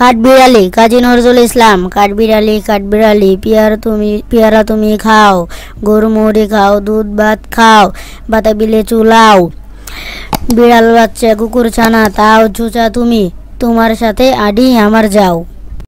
কাঠবিড়ালি, কাজী নজরুল ইসলাম, কাঠবিড়ালি কাঠবিড়ালি, পেয়ারা তুমি পেয়ারা তুমি খাও, গরু মুড়ি খাও, দুধ ভাত খাও, বাতাবিলে চুলাও, বিড়াল বাচ্চা, কুকুর ছানা, তাও চুচা তুমি, তোমার সাথে আডি আমার যাও।